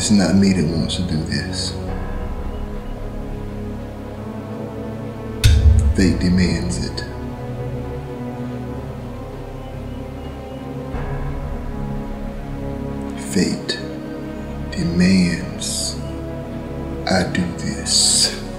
It's not me that wants to do this. Fate demands it. Fate demands I do this.